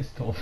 ist stole.